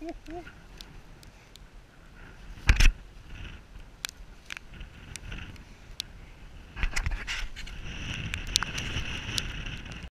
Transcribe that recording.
Ha, ha, ha.